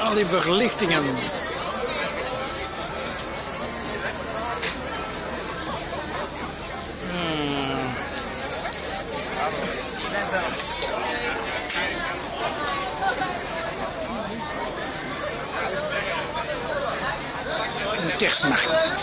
Al die verlichtingen. Hmm. Een kerstmarkt.